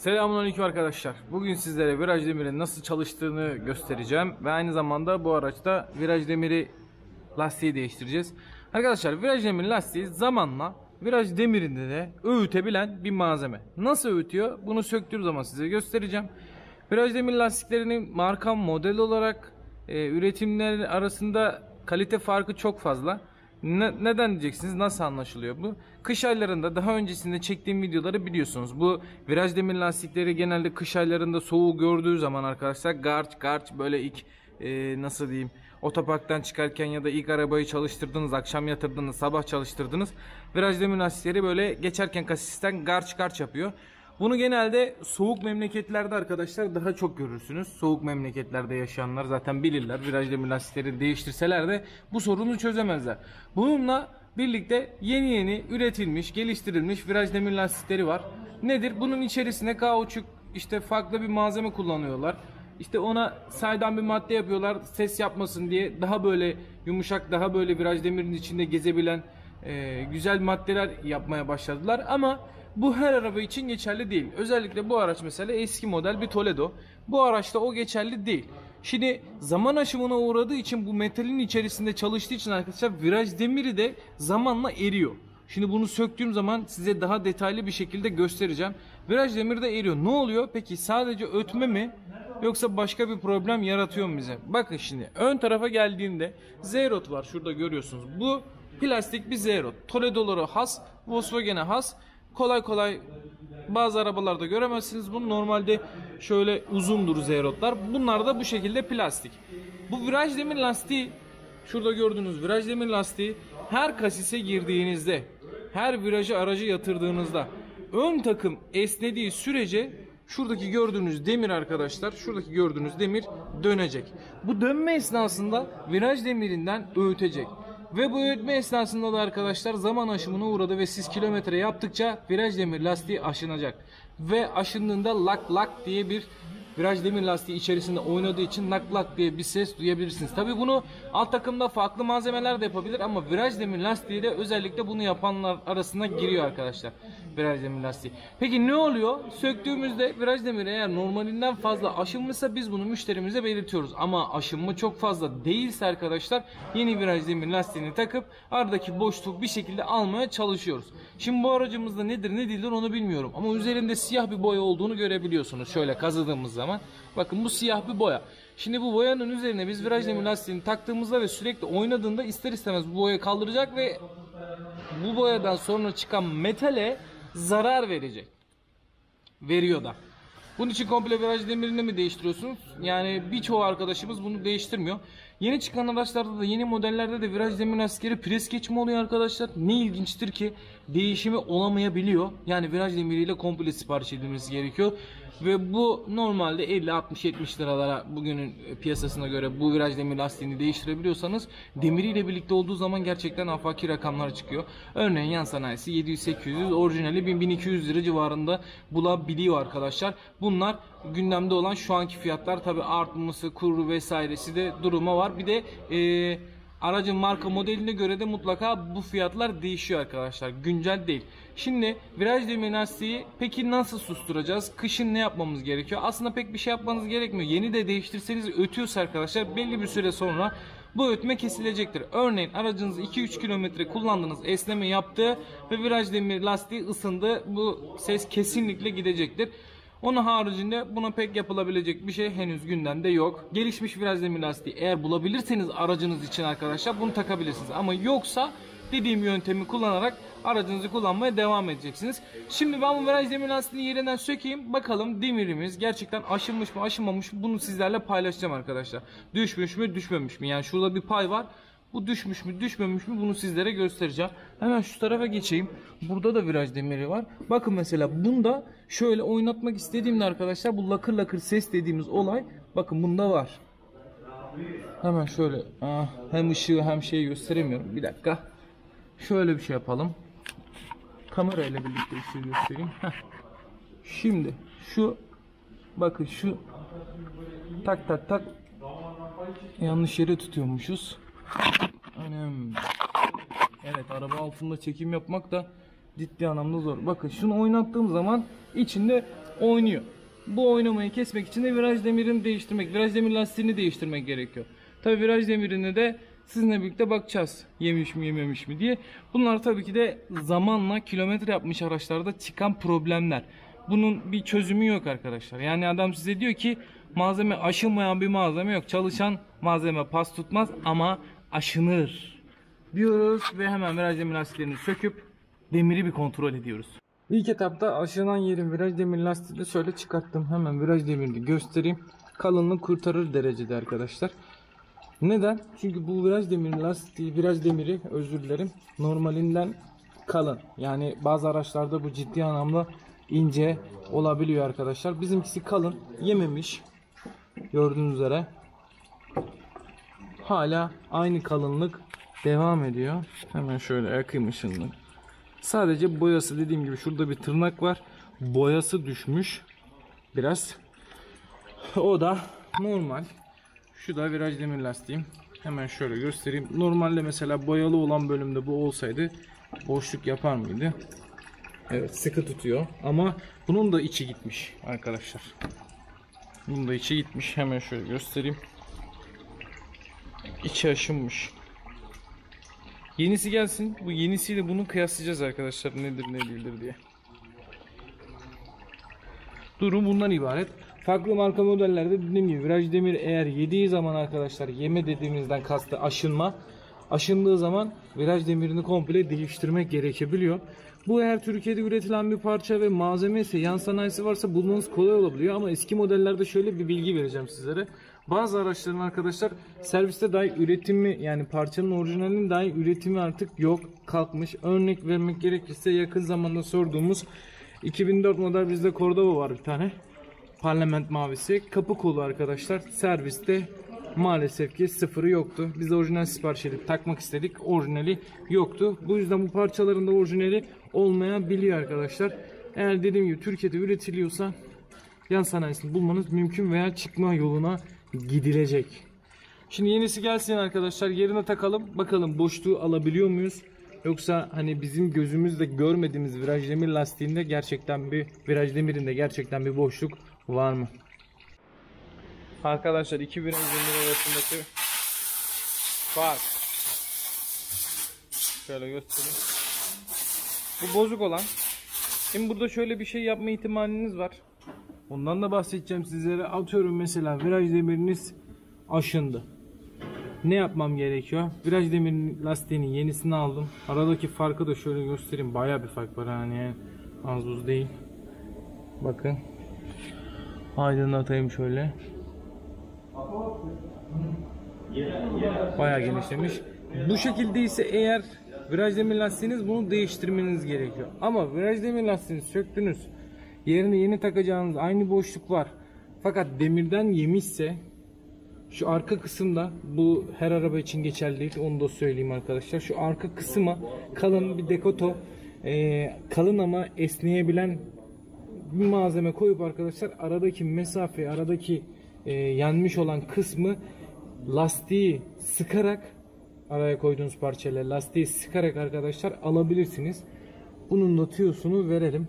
Selamünaleyküm arkadaşlar. Bugün sizlere viraj demirin nasıl çalıştığını göstereceğim ve aynı zamanda bu araçta viraj demiri lastiği değiştireceğiz. Arkadaşlar viraj demiri lastiği zamanla viraj demirinde de öğütebilen bir malzeme. Nasıl öğütüyor? Bunu söktüğüm zaman size göstereceğim. Viraj demir lastiklerinin marka model olarak e, üretimler arasında kalite farkı çok fazla. Ne- neden diyeceksiniz? Nasıl anlaşılıyor bu? Kış aylarında daha öncesinde çektiğim videoları biliyorsunuz. Bu viraj demir lastikleri genelde kış aylarında soğuğu gördüğü zaman arkadaşlar garç garç böyle ilk e, nasıl diyeyim otoparktan çıkarken ya da ilk arabayı çalıştırdınız, akşam yatırdınız, sabah çalıştırdınız. Viraj demir lastikleri böyle geçerken kasisten garç garç yapıyor. Bunu genelde soğuk memleketlerde arkadaşlar daha çok görürsünüz. Soğuk memleketlerde yaşayanlar zaten bilirler. Viraj demir lastikleri değiştirseler de bu sorunu çözemezler. Bununla birlikte yeni yeni üretilmiş, geliştirilmiş viraj demir lastikleri var. Nedir? Bunun içerisine kauçuk işte farklı bir malzeme kullanıyorlar. İşte ona saydam bir madde yapıyorlar ses yapmasın diye daha böyle yumuşak daha böyle viraj demirin içinde gezebilen e, güzel maddeler yapmaya başladılar ama bu her araba için geçerli değil. Özellikle bu araç mesela eski model bir Toledo. Bu araçta o geçerli değil. Şimdi zaman aşımına uğradığı için bu metalin içerisinde çalıştığı için arkadaşlar viraj demiri de zamanla eriyor. Şimdi bunu söktüğüm zaman size daha detaylı bir şekilde göstereceğim. Viraj demiri de eriyor. Ne oluyor? Peki sadece ötme mi? Yoksa başka bir problem yaratıyor mu bize? Bakın şimdi ön tarafa geldiğinde Zeyrot var şurada görüyorsunuz. Bu plastik bir Zeyrot. Toledo'lara has, Volkswagen'e has. Kolay kolay bazı arabalarda göremezsiniz. Bunu normalde şöyle uzundur Zeyrotlar. Bunlar da bu şekilde plastik. Bu viraj demir lastiği şurada gördüğünüz viraj demir lastiği her kasise girdiğinizde her virajı aracı yatırdığınızda ön takım esnediği sürece şuradaki gördüğünüz demir arkadaşlar şuradaki gördüğünüz demir dönecek. Bu dönme esnasında viraj demirinden öğütecek. Ve bu öğütme esnasında da arkadaşlar zaman aşımına uğradı ve siz kilometre yaptıkça viraj demir lastiği aşınacak. Ve aşındığında lak lak diye bir viraj demir lastiği içerisinde oynadığı için lak lak diye bir ses duyabilirsiniz. Tabi bunu alt takımda farklı malzemeler de yapabilir ama viraj demir lastiği de özellikle bunu yapanlar arasına giriyor arkadaşlar. Viraj demir lastiği. Peki ne oluyor? Söktüğümüzde viraj demiri eğer normalinden fazla aşınmışsa biz bunu müşterimize belirtiyoruz. Ama aşınma çok fazla değilse arkadaşlar yeni viraj demir lastiğini takıp aradaki boşluk bir şekilde almaya çalışıyoruz. Şimdi bu aracımızda nedir ne değildir onu bilmiyorum. Ama üzerinde siyah bir boya olduğunu görebiliyorsunuz. Şöyle kazıdığımız zaman. Bakın bu siyah bir boya. Şimdi bu boyanın üzerine biz viraj demir lastiğini taktığımızda ve sürekli oynadığında ister istemez bu boya kaldıracak ve bu boyadan sonra çıkan metale zarar verecek. Veriyor da. Bunun için komple viraj demirini mi değiştiriyorsunuz? Yani birçoğu arkadaşımız bunu değiştirmiyor. Yeni çıkan araçlarda da yeni modellerde de viraj demir lastikleri pres geçme oluyor arkadaşlar. Ne ilginçtir ki değişimi olamayabiliyor. Yani viraj demiriyle komple sipariş edilmesi gerekiyor. Ve bu normalde 50 60 70 liralara bugünün piyasasına göre bu viraj demir lastiğini değiştirebiliyorsanız demiriyle birlikte olduğu zaman gerçekten afaki rakamlar çıkıyor. Örneğin yan sanayisi 700 800 orijinali 1000 1200 lira civarında bulabiliyor arkadaşlar. Bunlar gündemde olan şu anki fiyatlar tabi artması, kuru vesairesi de duruma var. Bir de eee Aracın marka modeline göre de mutlaka bu fiyatlar değişiyor arkadaşlar. Güncel değil. Şimdi viraj demir lastiği peki nasıl susturacağız? Kışın ne yapmamız gerekiyor? Aslında pek bir şey yapmanız gerekmiyor. Yeni de değiştirseniz ötüyorsa arkadaşlar belli bir süre sonra bu ötme kesilecektir. Örneğin aracınız 2-3 kilometre kullandınız esneme yaptı ve viraj demir lastiği ısındı. Bu ses kesinlikle gidecektir. Onun haricinde buna pek yapılabilecek bir şey henüz gündemde yok. Gelişmiş viraj demir lastiği eğer bulabilirseniz aracınız için arkadaşlar bunu takabilirsiniz. Ama yoksa dediğim yöntemi kullanarak aracınızı kullanmaya devam edeceksiniz. Şimdi ben bu viraj demir lastiğini yerinden sökeyim. Bakalım demirimiz gerçekten aşınmış mı aşınmamış mı bunu sizlerle paylaşacağım arkadaşlar. Düşmüş mü düşmemiş mi? Yani şurada bir pay var. Bu düşmüş mü düşmemiş mi bunu sizlere göstereceğim. Hemen şu tarafa geçeyim. Burada da viraj demiri var. Bakın mesela bunda şöyle oynatmak istediğimde arkadaşlar bu lakır lakır ses dediğimiz olay bakın bunda var. Hemen şöyle ah, hem ışığı hem şeyi gösteremiyorum. Bir dakika. Şöyle bir şey yapalım. Kamera ile birlikte ışığı göstereyim. Şimdi şu bakın şu tak tak tak yanlış yere tutuyormuşuz. Anam. Evet araba altında çekim yapmak da ciddi anlamda zor. Bakın şunu oynattığım zaman içinde oynuyor. Bu oynamayı kesmek için de viraj demirini değiştirmek, viraj demir lastiğini değiştirmek gerekiyor. Tabi viraj demirini de sizinle birlikte bakacağız. Yemiş mi yememiş mi diye. Bunlar tabii ki de zamanla kilometre yapmış araçlarda çıkan problemler. Bunun bir çözümü yok arkadaşlar. Yani adam size diyor ki malzeme aşınmayan bir malzeme yok. Çalışan malzeme pas tutmaz ama aşınır diyoruz ve hemen viraj demir lastiklerini söküp demiri bir kontrol ediyoruz. İlk etapta aşınan yerin viraj demir lastiğini şöyle çıkarttım. Hemen viraj demirini göstereyim. Kalınlığı kurtarır derecede arkadaşlar. Neden? Çünkü bu viraj demiri lastiği, viraj demiri özür dilerim normalinden kalın. Yani bazı araçlarda bu ciddi anlamda ince olabiliyor arkadaşlar. Bizimkisi kalın, yememiş. Gördüğünüz üzere. Hala aynı kalınlık devam ediyor. Hemen şöyle yakayım ışığını. Sadece boyası dediğim gibi şurada bir tırnak var. Boyası düşmüş. Biraz. O da normal. Şu da viraj demir lastiğim. Hemen şöyle göstereyim. Normalde mesela boyalı olan bölümde bu olsaydı boşluk yapar mıydı? Evet sıkı tutuyor. Ama bunun da içi gitmiş arkadaşlar. Bunun da içi gitmiş. Hemen şöyle göstereyim. İçi aşınmış. Yenisi gelsin. Bu yenisiyle bunu kıyaslayacağız arkadaşlar. Nedir ne değildir diye. Durum bundan ibaret. Farklı marka modellerde dediğim gibi viraj demir eğer yediği zaman arkadaşlar yeme dediğimizden kastı aşınma. Aşındığı zaman viraj demirini komple değiştirmek gerekebiliyor. Bu eğer Türkiye'de üretilen bir parça ve malzeme ise yan sanayisi varsa bulmanız kolay olabiliyor ama eski modellerde şöyle bir bilgi vereceğim sizlere. Bazı araçların arkadaşlar serviste dahi üretimi yani parçanın orijinalinin dahi üretimi artık yok kalkmış. Örnek vermek gerekirse yakın zamanda sorduğumuz 2004 model bizde Cordoba var bir tane. Parlament mavisi. Kapı kolu arkadaşlar. Serviste maalesef ki sıfırı yoktu. Biz de orijinal sipariş edip takmak istedik. Orijinali yoktu. Bu yüzden bu parçaların da orijinali olmayabiliyor arkadaşlar. Eğer dediğim gibi Türkiye'de üretiliyorsa yan sanayisini bulmanız mümkün veya çıkma yoluna gidilecek. Şimdi yenisi gelsin arkadaşlar. Yerine takalım. Bakalım boşluğu alabiliyor muyuz? Yoksa hani bizim gözümüzde görmediğimiz viraj demir lastiğinde gerçekten bir viraj demirinde gerçekten bir boşluk var mı? Arkadaşlar iki viraj demir arasındaki fark. Şöyle göstereyim. Bu bozuk olan. Şimdi burada şöyle bir şey yapma ihtimaliniz var. Ondan da bahsedeceğim sizlere. Atıyorum mesela viraj demiriniz aşındı. Ne yapmam gerekiyor? Viraj demirin lastiğinin yenisini aldım. Aradaki farkı da şöyle göstereyim. Baya bir fark var yani az buz değil. Bakın. Aydınlatayım şöyle. Baya genişlemiş. Bu şekilde ise eğer viraj demir lastiğiniz bunu değiştirmeniz gerekiyor. Ama viraj demir lastiğini söktünüz. Yerine yeni takacağınız aynı boşluk var. Fakat demirden yemişse şu arka kısımda bu her araba için geçerli değil onu da söyleyeyim arkadaşlar. Şu arka kısma kalın bir dekoto e, kalın ama esneyebilen bir malzeme koyup arkadaşlar aradaki mesafe aradaki e, yenmiş olan kısmı lastiği sıkarak araya koyduğunuz parçayla lastiği sıkarak arkadaşlar alabilirsiniz. Bunun da tüyosunu verelim.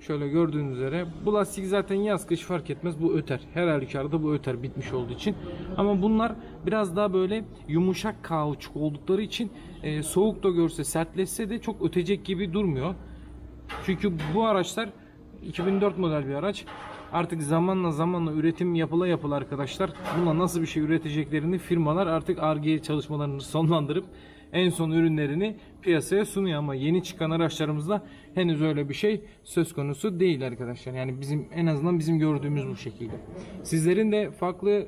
Şöyle gördüğünüz üzere bu lastik zaten yaz kış fark etmez bu öter. Her halükarda bu öter bitmiş olduğu için. Ama bunlar biraz daha böyle yumuşak kauçuk oldukları için e, soğuk da görse sertleşse de çok ötecek gibi durmuyor. Çünkü bu araçlar 2004 model bir araç. Artık zamanla zamanla üretim yapıla yapıla arkadaşlar buna nasıl bir şey üreteceklerini firmalar artık R&D çalışmalarını sonlandırıp en son ürünlerini piyasaya sunuyor ama yeni çıkan araçlarımızda henüz öyle bir şey söz konusu değil arkadaşlar. Yani bizim en azından bizim gördüğümüz bu şekilde. Sizlerin de farklı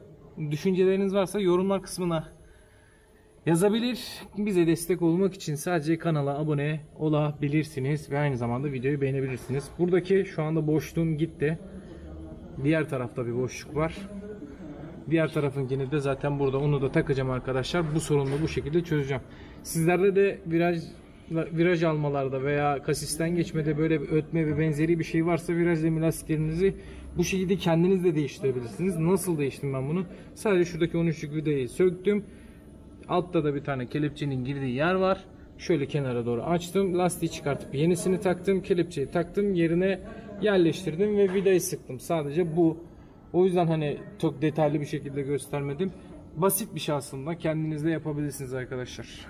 düşünceleriniz varsa yorumlar kısmına yazabilir. Bize destek olmak için sadece kanala abone olabilirsiniz ve aynı zamanda videoyu beğenebilirsiniz. Buradaki şu anda boşluğum gitti. Diğer tarafta bir boşluk var. Diğer tarafınkini de zaten burada onu da takacağım arkadaşlar. Bu sorunu bu şekilde çözeceğim. Sizlerde de viraj viraj almalarda veya kasisten geçmede böyle bir ötme ve benzeri bir şey varsa viraj demir lastiklerinizi bu şekilde kendiniz de değiştirebilirsiniz. Nasıl değiştim ben bunu? Sadece şuradaki 13'lük vidayı söktüm. Altta da bir tane kelepçenin girdiği yer var. Şöyle kenara doğru açtım. Lastiği çıkartıp yenisini taktım. Kelepçeyi taktım. Yerine yerleştirdim ve vidayı sıktım. Sadece bu. O yüzden hani çok detaylı bir şekilde göstermedim. Basit bir şey aslında. Kendiniz de yapabilirsiniz arkadaşlar.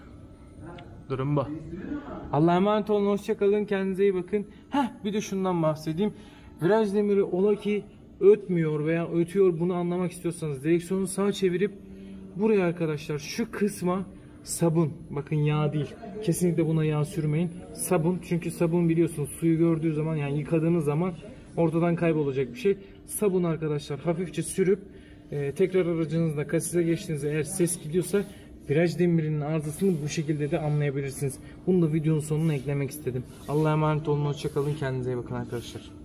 Durum bu. Allah'a emanet olun. Hoşçakalın. Kendinize iyi bakın. Heh bir de şundan bahsedeyim. Viraj demiri ola ki ötmüyor veya ötüyor bunu anlamak istiyorsanız direksiyonu sağa çevirip buraya arkadaşlar şu kısma sabun bakın yağ değil kesinlikle buna yağ sürmeyin sabun çünkü sabun biliyorsunuz suyu gördüğü zaman yani yıkadığınız zaman ortadan kaybolacak bir şey sabun arkadaşlar hafifçe sürüp e, tekrar aracınızda kasise geçtiğinizde eğer ses gidiyorsa viraj demirinin arızasını bu şekilde de anlayabilirsiniz. Bunu da videonun sonuna eklemek istedim. Allah'a emanet olun. Hoşçakalın. Kendinize iyi bakın arkadaşlar.